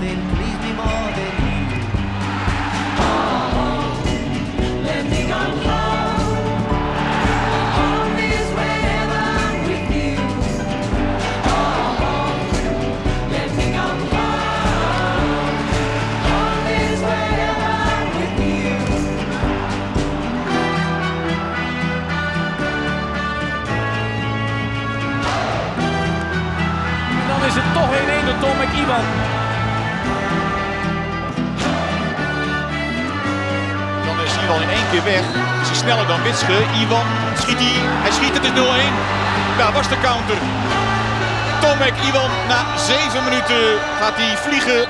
nothing pleased me more than you. Oh, let me go home. Home is where I'm with you. Oh, let me go home. Home is where I'm with you. En dan is het toch in één de Tomek Iwan. Iwan in één keer weg. Is sneller dan Witsche. Iwan schiet hij. Hij schiet het is 0-1. Daar was de counter. Tomek Iwan na 7 minuten gaat hij vliegen